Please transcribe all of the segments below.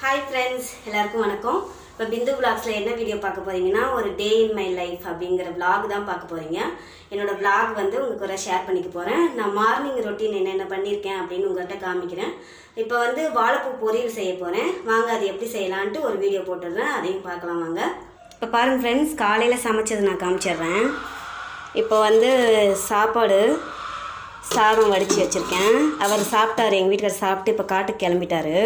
Hi friends எல்லாருக்கும் வணக்கம். இப்போ பிந்து விளாக்ஸில் என்ன வீடியோ பார்க்க போகிறீங்கன்னா ஒரு டே இன் மை லைஃப் அப்படிங்கிற vlog தான் பார்க்க போகிறீங்க என்னோடய vlog வந்து உங்களுக்கு கூட ஷேர் பண்ணிக்க போகிறேன் நான் மார்னிங் ரொட்டீன் என்னென்ன பண்ணியிருக்கேன் அப்படின்னு உங்கள்கிட்ட காமிக்கிறேன். இப்போ வந்து வாழைப்பூ பொரியல் செய்ய போகிறேன் வாங்க அது எப்படி செய்யலான்ட்டு ஒரு வீடியோ போட்டுடுறேன். அதையும் பார்க்கலாம் வாங்க. இப்போ பாருங்கள் ஃப்ரெண்ட்ஸ் காலையில் சமைச்சது நான் காமிச்சிடுறேன். இப்போ வந்து சாப்பாடு சாதம் வடித்து வச்சுருக்கேன். அவர் சாப்பிட்டாரு எங்கள் வீட்டுக்கார் சாப்பிட்டு இப்போ காட்டுக்கு கிளம்பிட்டாரு.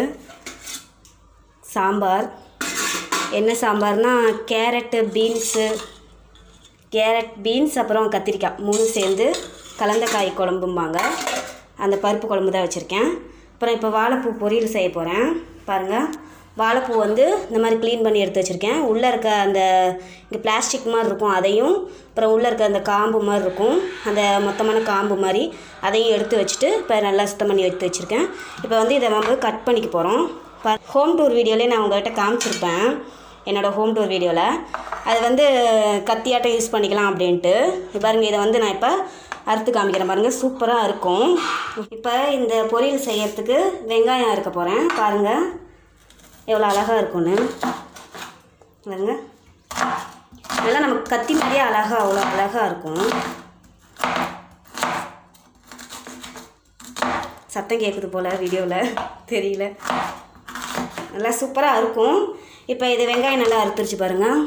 சாம்பார். என்ன சாம்பார்னால் கேரட்டு பீன்ஸு. கேரட் பீன்ஸ் அப்புறம் கத்திரிக்காய். மூணு சேர்ந்து கலந்த காய் குழம்பும்பாங்க. அந்த பருப்பு குழம்பு தான் வச்சுருக்கேன். அப்புறம் இப்போ வாழைப்பூ பொரியல் செய்ய போகிறேன் பாருங்கள் வாழைப்பூ வந்து இந்த மாதிரி க்ளீன் பண்ணி எடுத்து வச்சுருக்கேன். உள்ளே இருக்க அந்த இங்கே பிளாஸ்டிக் மாதிரி இருக்கும் அதையும் அப்புறம் உள்ளே இருக்க அந்த காம்பு மாதிரி இருக்கும். அந்த மொத்தமான காம்பு மாதிரி அதையும் எடுத்து வச்சுட்டு இப்போ நல்லா சுத்தம் பண்ணி எடுத்து வச்சுருக்கேன். இப்போ வந்து இதை நம்ம கட் பண்ணிக்க போகிறோம் ஹோம் டூர் வீடியோலே நான் உங்கள்கிட்ட காமிச்சிருப்பேன். என்னோடய ஹோம் டூர் வீடியோவில் அது வந்து கத்தியாட்டம் யூஸ் பண்ணிக்கலாம் அப்படின்ட்டு. பாருங்கள் இதை வந்து நான் இப்போ அறுத்து காமிக்கிறேன் பாருங்கள் சூப்பராக இருக்கும். இப்போ இந்த பொரியல் செய்யறதுக்கு வெங்காயம் அறுக்க போகிறேன் பாருங்கள் எவ்வளோ அழகாக இருக்கும்னு. பாருங்க. இதெல்லாம் நமக்கு கத்தி மாதிரியே அழகாக அவ்வளோ அழகாக இருக்கும். சத்தம் கேட்குது போல் வீடியோவில் தெரியல. நல்லா சூப்பராக இருக்கும். இப்போ இது வெங்காயம் நல்லா அறுத்துருச்சு பாருங்கள்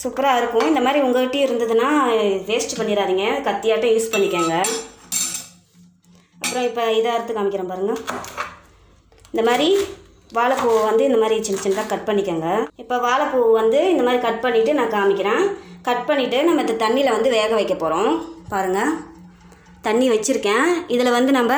சூப்பராக இருக்கும். இந்த மாதிரி உங்கள்கிட்டயும் இருந்ததுன்னா வேஸ்ட் பண்ணிடாதீங்க. கத்தியாட்டம் யூஸ் பண்ணிக்கோங்க. அப்புறம் இப்போ இதை அறுத்து காமிக்கிறேன் பாருங்கள் இந்த மாதிரி வாழைப்பூ வந்து இந்த மாதிரி சின்ன சின்னதாக கட் பண்ணிக்கோங்க. இப்போ வாழைப்பூ வந்து இந்த மாதிரி கட் பண்ணிவிட்டு நான் காமிக்கிறேன். கட் பண்ணிவிட்டு நம்ம இந்த தண்ணியில் வந்து வேக வைக்க போகிறோம் பாருங்கள் தண்ணி வச்சுருக்கேன். இதில் வந்து நம்ம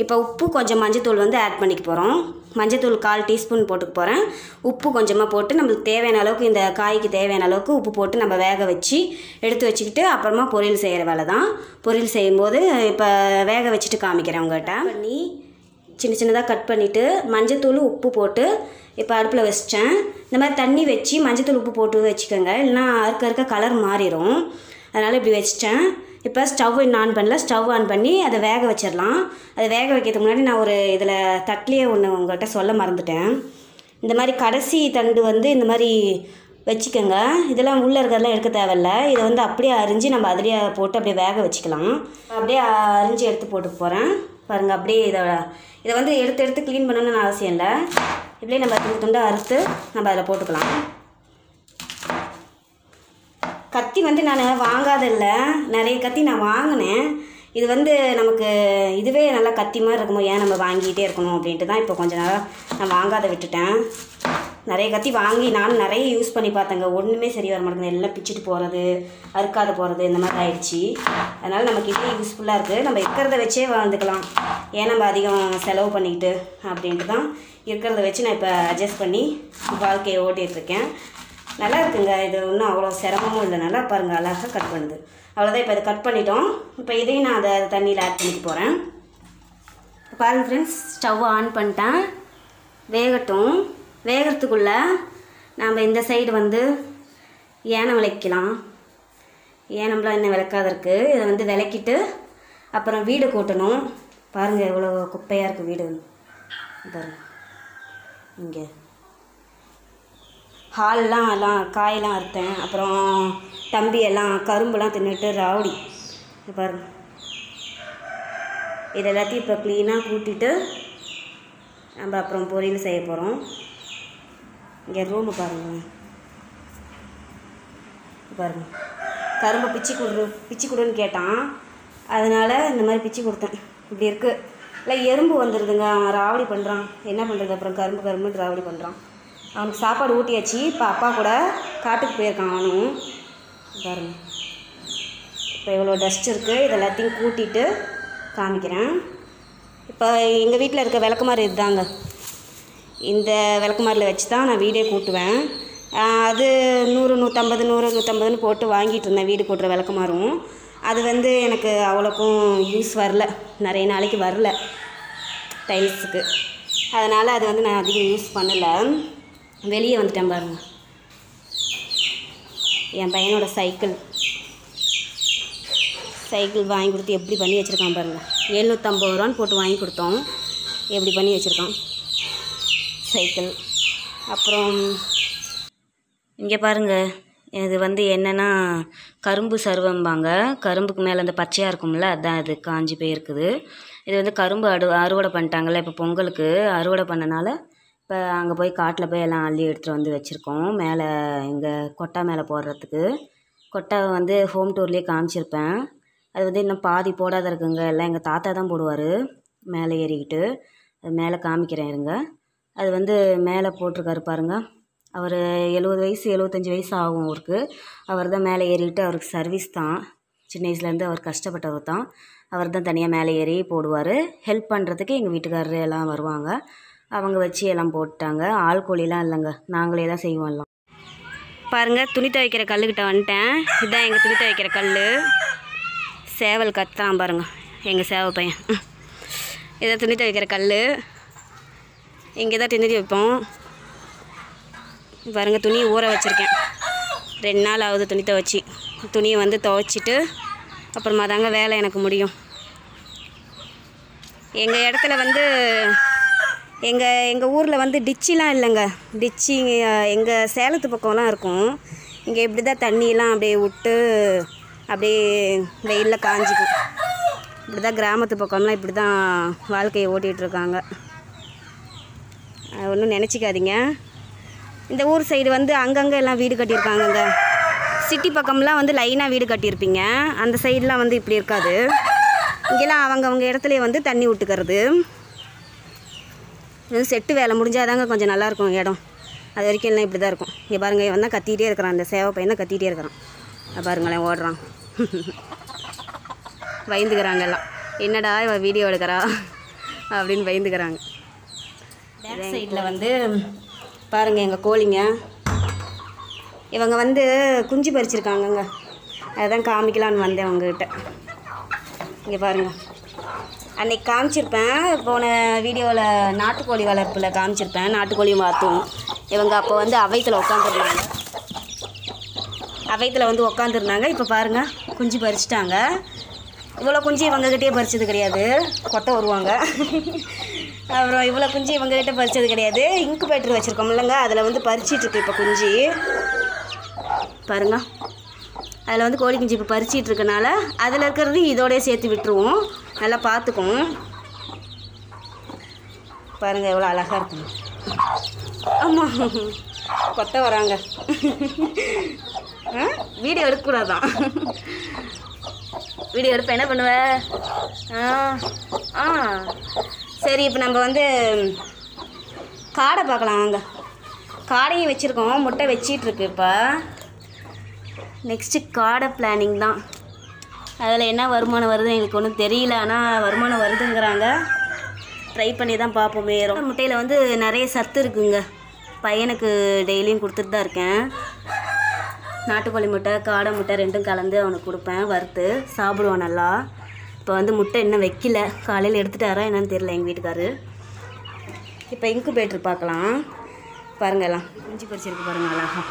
இப்போ உப்பு கொஞ்சம் மஞ்சத்தூள் வந்து ஆட் பண்ணிக்க போகிறோம் மஞ்சத்தூள் கால் டீஸ்பூன் போட்டுக்க போகிறேன் உப்பு கொஞ்சமாக போட்டு நம்மளுக்கு தேவையான அளவுக்கு இந்த காய்க்கு தேவையான அளவுக்கு உப்பு போட்டு நம்ம வேக வச்சு எடுத்து வச்சுக்கிட்டு அப்புறமா பொரியல் செய்கிற வேலை தான். பொரியல் செய்யும்போது இப்போ வேக வச்சுட்டு காமிக்கிறேன் உங்கள்கிட்ட பண்ணி சின்ன சின்னதாக கட் பண்ணிவிட்டு மஞ்சத்தூள் உப்பு போட்டு இப்போ அடுப்பில் வச்சிட்டேன். இந்த மாதிரி தண்ணி வச்சு மஞ்சத்தூள் உப்பு போட்டு வச்சுக்கோங்க. இல்லைன்னா அறுக்க அறுக்க கலர் மாறிடும் அதனால் இப்படி வச்சிட்டேன். இப்போ ஸ்டவ் இன்னும் ஆன் பண்ணல ஸ்டவ் ஆன் பண்ணி அதை வேக வச்சிடலாம். அதை வேக வைக்கிறதுக்கு முன்னாடி நான் ஒரு இதில் தட்டிலேயே ஒன்று உங்கள்கிட்ட சொல்ல மறந்துட்டேன். இந்த மாதிரி கடைசி தண்டு வந்து இந்த மாதிரி வச்சுக்கோங்க. இதெல்லாம் உள்ளே இருக்கிறதெல்லாம் எடுக்க தேவையில்ல. இதை வந்து அப்படியே அரிஞ்சு நம்ம அதிலேயே போட்டு அப்படியே வேக வச்சுக்கலாம். அப்படியே அரிஞ்சு எடுத்து போட்டு போகிறேன் பாருங்கள் அப்படியே இதை இதை வந்து எடுத்து எடுத்து க்ளீன் பண்ணணும்னு அவசியம் இல்லை. இப்படியே நம்ம துண்டு துண்டாக அறுத்து நம்ம அதில் போட்டுக்கலாம். கத்தி வந்து நான் வாங்காதில்ல நிறைய கத்தி நான் வாங்கினேன். இது வந்து நமக்கு இதுவே நல்லா கத்தி மாதிரி இருக்குமோ ஏன் நம்ம வாங்கிட்டே இருக்கணும் அப்படின்ட்டு தான் இப்போ கொஞ்ச நேரம் நான் வாங்காத விட்டுட்டேன். நிறைய கத்தி வாங்கி நானும் நிறைய யூஸ் பண்ணி பார்த்தேங்க. ஒன்றுமே சரி வர மாட்டேங்குது. எல்லாம் பிச்சுட்டு போகிறது அறுக்காத போகிறது இந்த மாதிரி ஆயிடுச்சு. அதனால் நமக்கு இதே யூஸ்ஃபுல்லாக இருக்குது நம்ம இருக்கிறத வச்சே வாழ்ந்துக்கலாம். ஏன் நம்ம அதிகம் செலவு பண்ணிக்கிட்டு அப்படின்ட்டு தான் இருக்கிறத வச்சு நான் இப்போ அட்ஜஸ்ட் பண்ணி வாழ்க்கையை ஓட்டிகிட்டு இருக்கேன். நல்லா இருக்குங்க. இது ஒன்றும் அவ்வளோ சிரமமும் இல்லை. நல்லா பாருங்கள் அழகாக கட் பண்ணுது. அவ்வளோதான் இப்போ இதை கட் பண்ணிட்டோம். இப்போ இதையும் நான் அதை தண்ணியில் ஆட் பண்ணிக்க போகிறேன் பாருங்கள் ஃப்ரெண்ட்ஸ் ஸ்டவ் ஆன் பண்ணிட்டேன். வேகட்டும். வேகிறதுக்குள்ளே நாம் இந்த சைடு வந்து ஏனம் விளக்கலாம் ஏனம்லாம் இன்னும் விளக்காத இருக்குது இதை வந்து விளக்கிட்டு அப்புறம் வீடு கூட்டணும். பாருங்கள் எவ்வளோ குப்பையாக இருக்குது வீடு. பாருங்கள் இங்கே. ஹால்லாம் எல்லாம் காயெல்லாம் அறுத்தேன். அப்புறம் தம்பி எல்லாம் கரும்புலாம் தின்னுட்டு ராவடி பாருங்க. இது எல்லாத்தையும் இப்போ க்ளீனாக கூட்டிட்டு நம்ம அப்புறம் பொரியல் செய்ய போகிறோம் இங்கே ரூமு பாருங்க. பாருங்க. கரும்பை பிச்சு கொடு பிச்சு கொடுன்னு கேட்டான். அதனால் இந்த மாதிரி பிச்சு கொடுத்தேன். இப்படி இருக்குது இல்லை எறும்பு வந்துடுதுங்க அவன் ராவடி பண்ணுறான் என்ன பண்ணுறது அப்புறம் கரும்பு கரும்புன்னு ராவடி பண்ணுறான் அவனுக்கு சாப்பாடு ஊட்டியாச்சு. இப்போ அப்பா கூட காட்டுக்கு போயிருக்கான் அவனும். பாருங்க. இப்போ இவ்வளோ டஸ்ட் இருக்குது இது எல்லாத்தையும் கூட்டிட்டு காமிக்கிறேன். இப்போ எங்கள் வீட்டில் இருக்க விளக்குமாறு இதுதாங்க இந்த விளக்குமாரில் வச்சு தான் நான் வீடே கூட்டுவேன். அது நூறு நூற்றம்பது நூறு நூற்றம்பதுன்னு போட்டு வாங்கிட்டு இருந்தேன். வீடு கூட்டுற விளக்குமாறும். அது வந்து எனக்கு அவ்வளோக்கும் யூஸ் வரல. நிறைய நாளைக்கு வரல. டைல்ஸுக்கு அதனால் அது வந்து நான் அதிகம் யூஸ் பண்ணலை. வெளியே வந்துட்டேன் பாருங்க. என் பையனோட சைக்கிள். சைக்கிள் வாங்கி கொடுத்து எப்படி பண்ணி வச்சுருக்கான் பாருங்கள் எழுநூற்றம்பது ரூபான்னு போட்டு வாங்கி கொடுத்தோம். எப்படி பண்ணி வச்சுருக்கான்? சைக்கிள். அப்புறம் இங்கே பாருங்க. இது வந்து என்னென்னா கரும்பு சருவம்பாங்க. கரும்புக்கு மேலே அந்த பச்சையாக இருக்கும்ல அதுதான் இது காஞ்சி போயிருக்குது. இது வந்து கரும்பு அடு அறுவடை பண்ணிட்டாங்கல்ல இப்போ பொங்கலுக்கு அறுவடை பண்ணனால இப்போ அங்கே போய் காட்டில் போய் எல்லாம் அள்ளி எடுத்துகிட்டு வந்து வச்சுருக்கோம். மேலே எங்கள் கொட்டா மேலே போடுறதுக்கு. கொட்டை வந்து ஹோம் டூர்லேயே காமிச்சிருப்பேன். அது வந்து இன்னும் பாதி போடாத இருக்குங்க. எல்லாம் எங்கள் தாத்தா தான் போடுவார். மேலே ஏறிக்கிட்டு. அது மேலே காமிக்கிறேன் இருங்க. அது வந்து மேலே போட்டிருக்காரு பாருங்க. அவர் எழுபது வயசு எழுபத்தஞ்சி வயசு ஆகும் அவருக்கு. அவர் தான் மேலே ஏறிக்கிட்டு அவருக்கு சர்வீஸ் தான். சின்ன வயசுலேருந்து அவர் கஷ்டப்பட்டவர் தான். அவர் தான் தனியாக மேலே ஏறி போடுவார். ஹெல்ப் பண்ணுறதுக்கு எங்கள் வீட்டுக்காரர் எல்லாம் வருவாங்க. அவங்க வச்சு எல்லாம் போட்டாங்க. ஆள் கூலிலாம் இல்லைங்க. நாங்களே தான் செய்வோம் எல்லாம். பாருங்கள் துணி துவைக்கிற கல்லுக்கிட்ட வந்துட்டேன். இதுதான் எங்கள் துணி துவைக்கிற கல் சேவல் கத்தான் பாருங்கள் எங்கள் சேவை பையன். இதை துணி துவைக்கிற கல் இங்கே தான் துணி வைப்போம். பாருங்க துணி ஊற வச்சுருக்கேன். ரெண்டு நாள் ஆகுது துணி துவைச்சி. துணியை வந்து துவைச்சிட்டு அப்புறமா தாங்க வேலை எனக்கு முடியும். எங்கள் இடத்துல வந்து எங்கள் எங்கள் ஊரில் வந்து டிச்சிலாம் இல்லைங்க. டிச்சி எங்கள் சேலத்து பக்கம்லாம் இருக்கும். இங்கே இப்படி தான் தண்ணியெலாம் அப்படியே விட்டு அப்படியே வெயிலில் காஞ்சிக்கும். இப்படி தான் கிராமத்து பக்கம்லாம் இப்படி தான் வாழ்க்கையை ஓட்டிகிட்டு இருக்காங்க ஒன்றும் நினச்சிக்காதீங்க. இந்த ஊர் சைடு வந்து அங்கங்கே எல்லாம் வீடு கட்டியிருக்காங்கங்க. சிட்டி பக்கம்லாம் வந்து லைனாக வீடு கட்டியிருப்பீங்க. அந்த சைடெலாம் வந்து இப்படி இருக்காது. இங்கெல்லாம் அவங்கவுங்க இடத்துல வந்து தண்ணி விட்டுக்கிறது. இது செட்டு வேலை முடிஞ்சாதாங்க கொஞ்சம் நல்லாயிருக்கும் இடம். அது வரைக்கும் எல்லாம் இப்படி தான் இருக்கும். இங்கே பாருங்கள் இவன் தான் கத்திக்கிட்டே இருக்கிறான். அந்த சேவை பையன் தான் கத்திக்கிட்டே இருக்கிறான். பாருங்களேன் ஓடுறான். பயந்துக்கிறாங்க எல்லாம். என்னடா இவ வீடியோ எடுக்கிறா? அப்படின்னு பயந்துக்கிறாங்க. பேக் சைடில் வந்து பாருங்கள் எங்கள் கோழிங்க. இவங்க வந்து குஞ்சு பறிச்சிருக்காங்கங்க. அதான் காமிக்கலான்னு வந்தேன் உங்ககிட்ட. இங்கே பாருங்கள் அன்னைக்கு காமிச்சிருப்பேன். போன வீடியோவில் நாட்டுக்கோழி வளர்ப்பில் காமிச்சிருப்பேன். நாட்டுக்கோழி பார்த்தோம் இவங்க அப்போ வந்து அவைத்தில் உட்காந்துருந்தாங்க அவைத்தில் வந்து உட்காந்துருந்தாங்க இப்போ பாருங்கள் குஞ்சு பறிச்சிட்டாங்க. இவ்வளோ குஞ்சு இவங்ககிட்டயே பறிச்சது கிடையாது. கொட்டை வருவாங்க. அப்புறம் இவ்வளோ குஞ்சு இவங்ககிட்ட பறிச்சது கிடையாது. இன்குபேட்டர் வச்சுருக்கோம் இல்லைங்க. அதில் வந்து பறிச்சிட்ருக்கு இப்போ குஞ்சு. பாருங்க. அதில் வந்து கோழி குஞ்சு இப்போ பறிச்சிட்டு இருக்கனால அதில் இருக்கிறது இதோடய சேர்த்து விட்டுருவோம். நல்லா பார்த்துக்கும் பாருங்கள் எவ்வளோ அழகாக இருக்கும் ஆமாம் கொத்த வராங்க. ஆ? வீடியோ எடுக்கக்கூடாதான் வீடியோ எடுப்பேன். என்ன பண்ணுவ? ஆ ஆ. சரி இப்போ நம்ம வந்து காடை பார்க்கலாம். வாங்க காடையும் வச்சுருக்கோம். முட்டை வச்சிட்ருக்கு இப்போ. நெக்ஸ்ட்டு காடை பிளானிங் தான். அதில் என்ன வருமானம் வருது எங்களுக்கு ஒன்றும் தெரியல. ஆனால் வருமானம் வருதுங்கிறாங்க. ட்ரை பண்ணி தான் பார்ப்போமே. முட்டையில் வந்து நிறைய சத்து இருக்குங்க. பையனுக்கு டெய்லியும் கொடுத்துட்டு தான் இருக்கேன். நாட்டுக்கோழி முட்டை காடை முட்டை ரெண்டும் கலந்து அவனுக்கு கொடுப்பேன். வறுத்து சாப்பிடுவான் நல்லா. இப்போ வந்து முட்டை இன்னும் வைக்கல. காலையில் எடுத்துட்டாரா என்னன்னு தெரியல எங்கள் வீட்டுக்காரு. இப்போ இன்குபேட்டர் பார்க்கலாம். பாருங்கலாம் எல்லாம். இஞ்சி பறிச்சிருக்கு பாருங்கள் அழகா.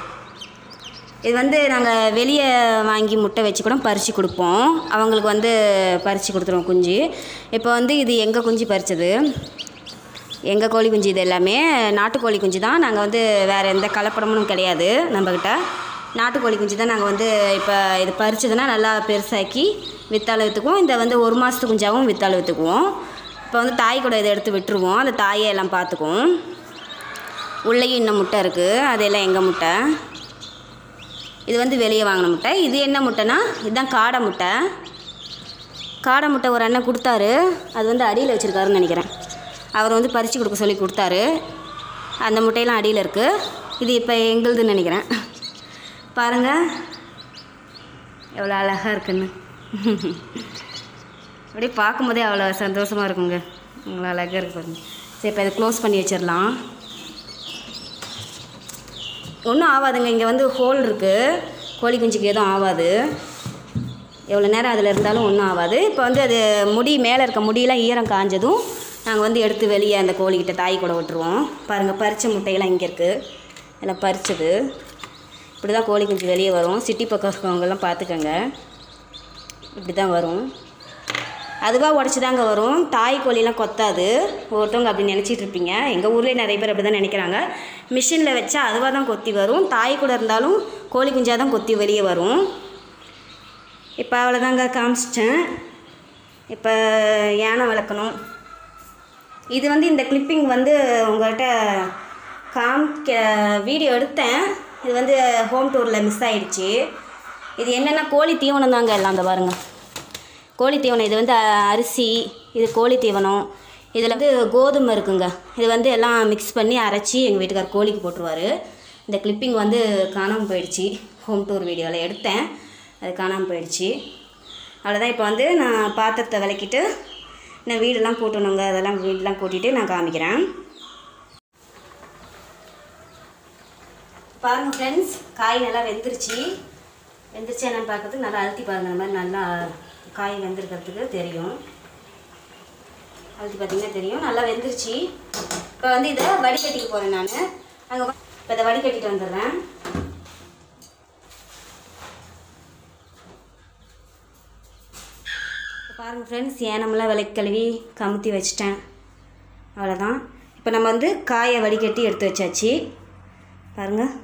இது வந்து நாங்கள் வெளியே வாங்கி முட்டை வச்சு கூட பறித்து கொடுப்போம். அவங்களுக்கு வந்து பறித்து கொடுத்துருவோம் குஞ்சு. இப்போ வந்து இது எங்கள் குஞ்சு பறித்தது எங்கள் கோழி குஞ்சு இது எல்லாமே நாட்டுக்கோழி குஞ்சு தான். நாங்கள் வந்து வேறு எந்த கலப்படமும் கிடையாது நம்மக்கிட்ட நாட்டுக்கோழி குஞ்சு தான் நாங்கள் வந்து இப்போ இது பறிச்சதுன்னா நல்லா பெருசாக்கி வித்தால விற்றுக்குவோம் இந்த வந்து ஒரு மாதத்து குஞ்சாகவும் வித்தால விற்றுக்குவோம் இப்போ வந்து தாய் கூட இதை எடுத்து விட்டுருவோம். அந்த தாயை எல்லாம் பார்த்துக்குவோம். உள்ளேயும் இன்னும் முட்டை இருக்குது அதெல்லாம் எங்கள் முட்டை? இது வந்து வெளியே வாங்கின முட்டை. இது என்ன முட்டைனா இதுதான் காடை முட்டை. காடை முட்டை ஒரு அண்ணன் கொடுத்தாரு. அது வந்து அடியில் வச்சுருக்காருன்னு நினைக்கிறேன். அவர் வந்து பறித்து கொடுக்க சொல்லி கொடுத்தாரு. அந்த முட்டையெல்லாம் அடியில் இருக்குது இது இப்போ எங்களுதுன்னு நினைக்கிறேன். பாருங்கள் எவ்வளோ அழகாக இருக்குன்னு. அப்படியே பார்க்கும்போதே அவ்வளோ சந்தோஷமாக இருக்குங்க. அவ்வளோ அழகாக இருக்கு பாருங்கள் சரி இப்போ இதை க்ளோஸ் பண்ணி வச்சிடலாம். ஒன்றும் ஆகாதுங்க இங்கே வந்து ஹோல் இருக்குது கோழி குஞ்சுக்கு எதுவும் ஆகாது எவ்வளோ நேரம் அதில் இருந்தாலும் ஒன்றும் ஆகாது இப்போ வந்து அது முடி மேலே இருக்க முடியெல்லாம் ஈரம் காஞ்சதும் நாங்கள் வந்து எடுத்து வெளியே அந்த கோழிக்கிட்ட தாய் கூட விட்டுருவோம். பாருங்கள் பறித்த முட்டையெல்லாம் இங்கே இருக்குது எல்லாம் பறிச்சது. இப்படி தான் கோழி குஞ்சு வெளியே வரும். சிட்டி பக்கம் இருக்கவங்கெல்லாம் பார்த்துக்கோங்க. இப்படி தான் வரும். அதுவாக உடச்சி தாங்க வரும். தாய் கோழிலாம் கொத்தாது. ஒருத்தவங்க அப்படி நினச்சிட்டு இருப்பீங்க. எங்கள் ஊர்லேயே நிறைய பேர் அப்படி தான் நினைக்கிறாங்க மிஷினில் வச்சா அதுவாக தான் கொத்தி வரும். தாய் கூட இருந்தாலும் கோழி குஞ்சாக தான் கொத்தி வெளியே வரும். இப்போ அவ்வளோதாங்க காமிச்சிட்டேன். இப்போ யானை வளர்க்கணும். இது வந்து இந்த கிளிப்பிங் வந்து உங்கள்கிட்ட காமிக்க வீடியோ எடுத்தேன். இது வந்து ஹோம் டூரில் மிஸ் ஆகிடுச்சி இது என்னென்னா கோழி தீவனம் தாங்க எல்லாம் அந்த பாருங்க. கோழி தீவனம் இது வந்து அரிசி இது கோழி தீவனம் இதில் வந்து கோதுமை இருக்குங்க. இது வந்து எல்லாம் மிக்ஸ் பண்ணி அரைச்சி எங்கள் வீட்டுக்கார் கோழிக்கு போட்டுருவார். இந்த கிளிப்பிங் வந்து காணாமல் போயிடுச்சு. ஹோம் டூர் வீடியோவில் எடுத்தேன். அது காணாமல் போயிடுச்சு. அவ்வளோதான் இப்போ வந்து நான் பாத்திரத்தை விளக்கிட்டு நான் வீடெல்லாம் கூட்டணுங்க அதெல்லாம் வீடெல்லாம் கூட்டிகிட்டு நான் காமிக்கிறேன். பாருங்கள் ஃப்ரெண்ட்ஸ் காய் நல்லா வெந்துருச்சு. வெந்துருச்சு என்னென்னு பார்க்கறதுக்கு நல்லா அழுத்தி பாருங்கள் அந்த மாதிரி நல்லா காய் வெந்திருக்கிறதுக்கு தெரியும். அதுக்கு பார்த்தீங்கன்னா தெரியும். நல்லா வெந்துருச்சு. இப்போ வந்து இதை வடிகட்டிக்க போகிறேன் நான். அங்கே இப்போ இதை வடிகட்டிட்டு வந்துடுறேன். இப்போ பாருங்கள் ஃப்ரெண்ட்ஸ் ஏனமெல்லாம் விலைக்கு கழுவி கமுத்தி வச்சிட்டேன். அவ்வளோதான் இப்போ நம்ம வந்து காயை வடிகட்டி எடுத்து வச்சாச்சு. பாருங்கள்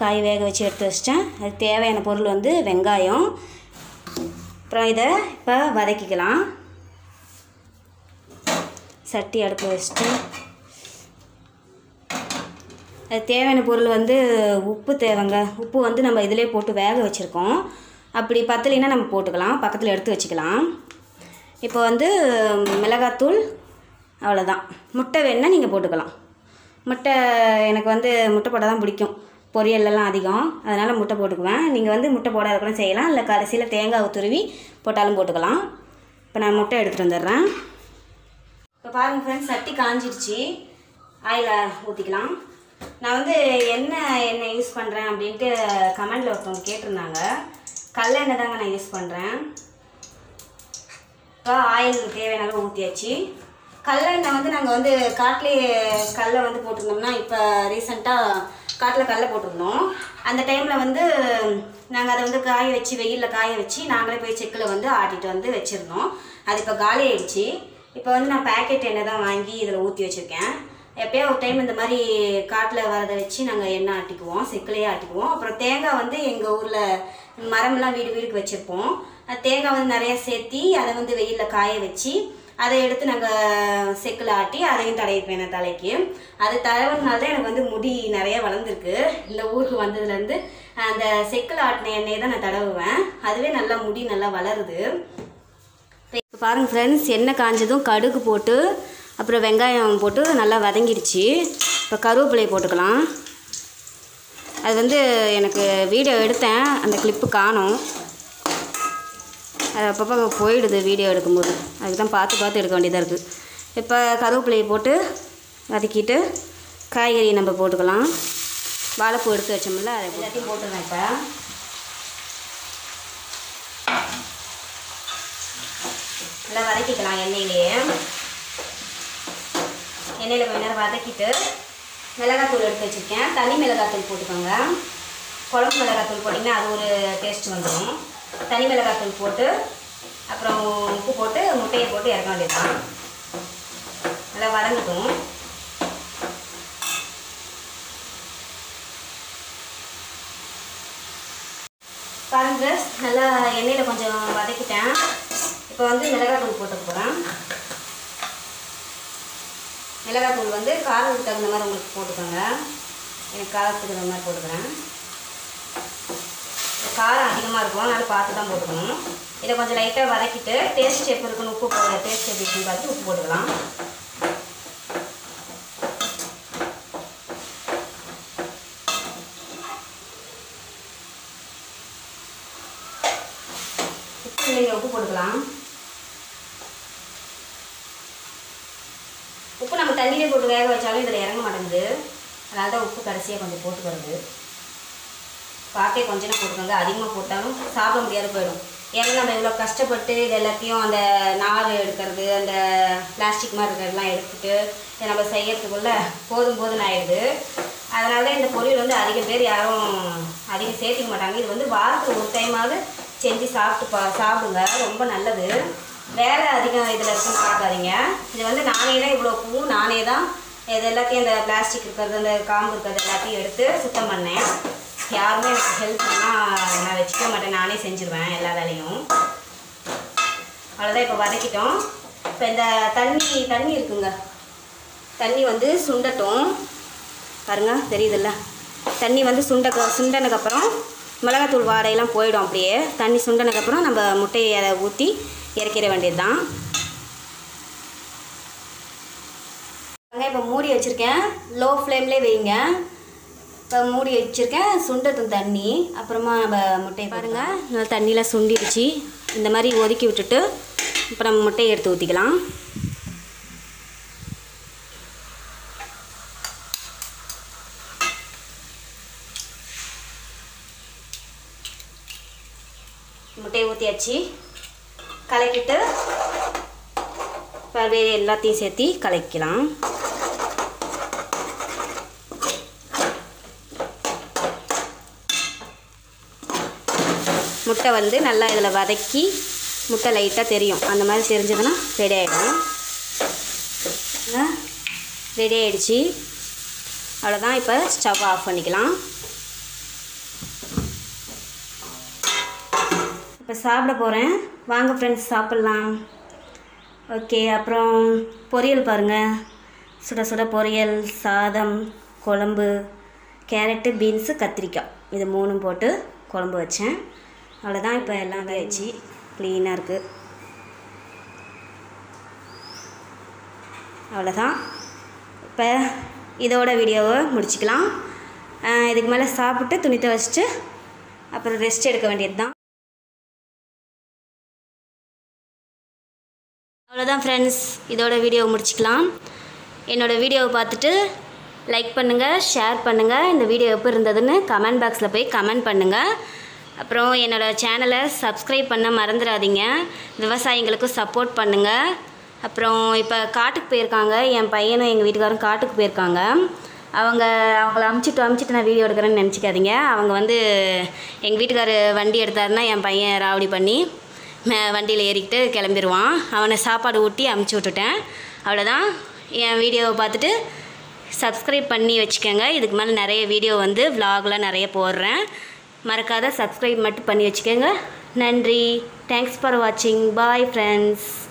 காய் வேக வச்சு எடுத்து வச்சிட்டேன். அதுக்கு தேவையான பொருள் வந்து வெங்காயம். அப்புறம் இதை இப்போ வதக்கிக்கலாம். சட்டி அடுப்பு வச்சுட்டு. அது தேவையான பொருள் வந்து உப்பு தேவைங்க. உப்பு வந்து நம்ம இதிலே போட்டு வேக வச்சுருக்கோம். அப்படி பத்தலைன்னா நம்ம போட்டுக்கலாம். பக்கத்தில் எடுத்து வச்சுக்கலாம். இப்போ வந்து மிளகாத்தூள் அவ்வளோதான் முட்டை வேணுன்னா நீங்கள் போட்டுக்கலாம். முட்டை எனக்கு வந்து முட்டை போட தான் பிடிக்கும். பொரியல்லலாம் அதிகம். அதனால் முட்டை போட்டுக்குவேன். நீங்கள் வந்து முட்டை போடாத கூட செய்யலாம். இல்லை கடைசியில் தேங்காய் துருவி போட்டாலும் போட்டுக்கலாம். இப்போ நான் முட்டை எடுத்துகிட்டு வந்துடுறேன். இப்போ பாருங்கள் ஃப்ரெண்ட்ஸ் சட்டி காஞ்சிடுச்சு ஆயில் ஊற்றிக்கலாம் நான் வந்து என்ன எண்ணெய் யூஸ் பண்ணுறேன் அப்படின்ட்டு கமெண்டில் ஒருத்தவங்க கேட்டிருந்தாங்க. கடலெண்ணெய் தாங்க நான் யூஸ் பண்ணுறேன் இப்போ ஆயில் தேவையான அளவு ஊற்றியாச்சு கடலெண்ணெய் வந்து நாங்கள் வந்து காட்டிலே கடலை வந்து போட்டிருந்தோம்னா இப்போ ரீசெண்டாக காட்டில் கடலை போட்டிருந்தோம். அந்த டைமில் வந்து நாங்கள் அதை வந்து காய வச்சு வெயிலில் காய வச்சு நாங்களே போய் செக்கில் வந்து ஆட்டிட்டு வந்து வச்சுருந்தோம். அது இப்போ காலி ஆயிடுச்சு. இப்போ வந்து நான் பேக்கெட் எண்ணெய் தான் வாங்கி இதில் ஊற்றி வச்சுருக்கேன். எப்போயோ ஒரு டைம் இந்த மாதிரி காட்டில் வரதை வச்சு நாங்கள் எண்ணெய் ஆட்டிக்குவோம் செக்கிலேயே ஆட்டிக்குவோம். அப்புறம் தேங்காய் வந்து எங்கள் ஊரில் மரம்லாம் வீடு வீடுக்கு வச்சுருப்போம். தேங்காய் வந்து நிறையா சேர்த்தி அதை வந்து வெயிலில் காய வச்சு அதை எடுத்து நாங்கள் செக்கில் ஆட்டி அதையும் தடவிப்பேன் என் தலைக்கு. அது தடவுனால தான் எனக்கு வந்து முடி நிறைய வளர்ந்துருக்கு. இந்த ஊருக்கு வந்ததுலேருந்து அந்த செக்கில் ஆட்டின எண்ணெயை தான் நான் தடவுவேன். அதுவே நல்லா முடி நல்லா வளருது. இப்போ பாருங்கள் ஃப்ரெண்ட்ஸ் எண்ணெய் காஞ்சதும் கடுகு போட்டு அப்புறம் வெங்காயம் போட்டு நல்லா வதங்கிடுச்சு. இப்போ கருவேப்பிலையை போட்டுக்கலாம். அது வந்து எனக்கு வீடியோ எடுத்தேன். அந்த கிளிப்பு காணும். அது அப்பப்போ போயிடுது வீடியோ எடுக்கும்போது. அதுக்கு தான் பார்த்து பார்த்து எடுக்க வேண்டியதாக இருக்குது இப்போ கருவேப்பிலையை போட்டு வதக்கிட்டு காய்கறி நம்ம போட்டுக்கலாம். வாழைப்பூ எடுத்து வச்சோம்ல அதை எல்லாத்தையும் போட்டுருவேன் இப்போ. நல்லா வதக்கிக்கலாம் எண்ணெயிலேயே. எண்ணெயில் கொஞ்ச நேரம் வதக்கிட்டு மிளகாத்தூள் எடுத்து வச்சுருக்கேன். தனி மிளகாத்தூள் போட்டுக்கோங்க. குழம்பு மிளகாத்தூள் போட்டிங்கன்னா அது ஒரு டேஸ்ட் வந்துடும் தனி மிளகாத்தூள் போட்டு அப்புறம் உப்பு போட்டு முட்டையை போட்டு இறக்க வேண்டியதுதான். நல்லா வதங்கட்டும். பாருங்க நல்லா எண்ணெயில் கொஞ்சம் வதக்கிட்டேன். இப்போ வந்து மிளகாத்தூள் போட்டு போகிறேன் மிளகாத்தூள் வந்து காரத்துக்கு தகுந்த மாதிரி உங்களுக்கு போட்டுக்கோங்க. எனக்கு காரத்துக்கு தகுந்த மாதிரி போட்டுக்கிறேன். காரம் அதிகமாக இருக்கும். அதனால் பார்த்து தான் போட்டுக்கணும். இதை கொஞ்சம் லைட்டாக வதக்கிட்டு டேஸ்ட் எப்படி இருக்குன்னு உப்பு போடுற டேஸ்ட் எப்படி இருக்குன்னு பார்த்து உப்பு போட்டுக்கலாம். உப்பு இல்லைங்க உப்பு போட்டுக்கலாம். உப்பு நம்ம தண்ணியிலே போட்டு வேக வச்சாலும் இதில் இறங்க மாட்டேங்குது. அதனால தான் உப்பு கடைசியாக கொஞ்சம் போட்டுக்கிறது. பார்த்தே கொஞ்சம் போட்டுக்கோங்க அதிகமாக போட்டாலும் சாப்பிட முடியாது போயிடும். ஏன்னா நம்ம இவ்வளோ கஷ்டப்பட்டு இது எல்லாத்தையும் அந்த நார் எடுக்கிறது அந்த பிளாஸ்டிக் மாதிரி இருக்கிறதெல்லாம் எடுத்துட்டு இதை நம்ம செய்யறதுக்குள்ள போதும் போதும் ஆயிடுது. அதனால தான் இந்த பொரியல் வந்து அதிக பேர் யாரும் அதிகம் சேர்த்துக்க மாட்டாங்க. இது வந்து வாரத்துக்கு ஒரு டைமாவது செஞ்சு சாப்பிட்டு பா சாப்பிடுங்க. ரொம்ப நல்லது. வேலை அதிகம் இதில் இருக்குன்னு பார்க்காதீங்க. இது வந்து நானே தான் இவ்வளோ பூவும் நானே தான் இது எல்லாத்தையும் இந்த பிளாஸ்டிக் இருக்கிறது அந்த காம்பு இருக்கிறது எல்லாத்தையும் எடுத்து சுத்தம் பண்ணேன். யாருமே எனக்கு ஹெல்ப் பண்ணால் நான் வச்சுக்க மாட்டேன். நானே செஞ்சுருவேன் எல்லா வேலையும். அவ்வளோதான் இப்போ வதக்கிட்டோம். இப்போ இந்த தண்ணி தண்ணி இருக்குங்க. தண்ணி வந்து சுண்டட்டும். பாருங்க தெரியுதுல்ல? தண்ணி வந்து சுண்ட சுண்டனதுக்கப்புறம் மிளகாத்தூள் வாடையெல்லாம் போயிடும் அப்படியே. தண்ணி சுண்டனக்கப்புறம் நம்ம முட்டையை அதை ஊற்றி இறக்கிட வேண்டியது தான் இப்போ மூடி வச்சுருக்கேன். லோ ஃப்ளேம்லேயே வைங்க. இப்போ மூடி வச்சுருக்கேன். சுண்டட்டும் தண்ணி அப்புறமா நம்ம முட்டையை பாருங்கள் நல்லா தண்ணியில் சுண்டிடுச்சு. இந்த மாதிரி ஒதுக்கி விட்டுட்டு இப்போ நம்ம முட்டையை எடுத்து ஊற்றிக்கலாம் முட்டையை ஊற்றியாச்சு கலக்கிட்டு இப்போ எல்லாத்தையும் சேர்த்து கலக்கலாம் முட்டை வந்து நல்லா இதில் வதக்கி முட்டை லைட்டாக தெரியும். அந்த மாதிரி தெரிஞ்சதுன்னா ரெடி ஆகிடும் ரெடி ஆகிடுச்சி அவ்வளோதான் இப்போ ஸ்டவ் ஆஃப் பண்ணிக்கலாம். இப்போ சாப்பிட போகிறேன் வாங்க ஃப்ரெண்ட்ஸ் சாப்பிட்லாம். ஓகே அப்புறம் பொரியல் பாருங்கள் சுட சுட பொரியல் சாதம் குழம்பு கேரட்டு பீன்ஸு கத்திரிக்காய். இது மூணும் போட்டு குழம்பு வச்சேன். அவ்வளோதான் இப்போ எல்லாம் வேச்சு க்ளீனாக இருக்குது அவ்வளோதான் இப்போ இதோட வீடியோவை முடிச்சுக்கலாம். இதுக்கு மேலே சாப்பிட்டு துணி துவச்சிட்டு அப்புறம் ரெஸ்ட் எடுக்க வேண்டியது தான் அவ்வளோதான் ஃப்ரெண்ட்ஸ் இதோட வீடியோவை முடிச்சுக்கலாம். என்னோடய வீடியோவை பார்த்துட்டு லைக் பண்ணுங்கள் ஷேர் பண்ணுங்கள் இந்த வீடியோ எப்போ இருந்ததுன்னு கமெண்ட் பாக்ஸில் போய் கமெண்ட் பண்ணுங்கள் அப்புறம் என்னோடய சேனலை சப்ஸ்கிரைப் பண்ண மறந்துடாதீங்க. விவசாயிங்களுக்கும் சப்போர்ட் பண்ணுங்கள் அப்புறம் இப்போ காட்டுக்கு போயிருக்காங்க. என் பையனும் எங்கள் வீட்டுக்காரும் காட்டுக்கு போயிருக்காங்க. அவங்க அவங்கள அமுச்சிட்டு அமுச்சிட்டு நான் வீடியோ எடுக்கிறேன்னு நினச்சிக்காதீங்க. அவங்க வந்து எங்கள் வீட்டுக்காரு வண்டி எடுத்தாருன்னா என் பையன் ராவடி பண்ணி மே- வண்டியில் ஏறிக்கிட்டு கிளம்பிடுவான் அவனை சாப்பாடு ஊட்டி அமுச்சு விட்டுட்டேன். அவ்வளோதான் என் வீடியோவை பார்த்துட்டு சப்ஸ்கிரைப் பண்ணி வச்சுக்கோங்க. இதுக்கு மேலே நிறைய வீடியோ வந்து vlogலாம் நிறைய போடுறேன். மறக்காத சப்ஸ்கிரைப் மட்டும் பண்ணி வச்சுக்கோங்க. நன்றி. தேங்க்ஸ் ஃபார் வாட்சிங் பாய் ஃப்ரெண்ட்ஸ்